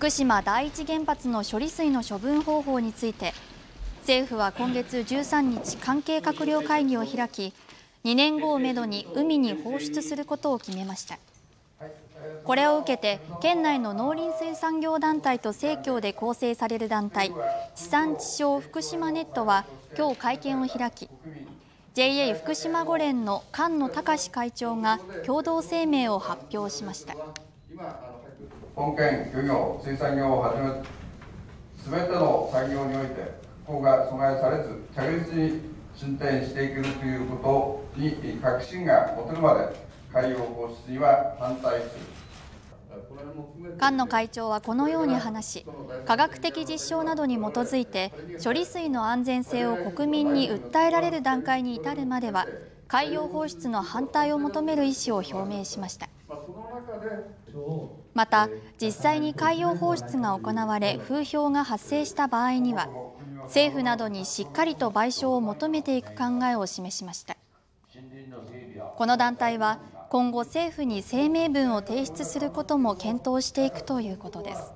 福島第一原発の処理水の処分方法について政府は今月13日関係閣僚会議を開き2年後をめどに海に放出することを決めました。これを受けて県内の農林水産業団体と生協で構成される団体地産地消福島ネットは今日会見を開き JA 福島五連の菅野隆会長が共同声明を発表しました。本県漁業水産業をはじめすべての産業において復興が阻害されず着実に進展していけるということに確信が持てるまで海洋放出には反対する菅野会長はこのように話し科学的実証などに基づいて処理水の安全性を国民に訴えられる段階に至るまでは海洋放出の反対を求める意思を表明しました。また実際に海洋放出が行われ風評が発生した場合には政府などにしっかりと賠償を求めていく考えを示しました。この団体は今後政府に声明文を提出することも検討していくということです。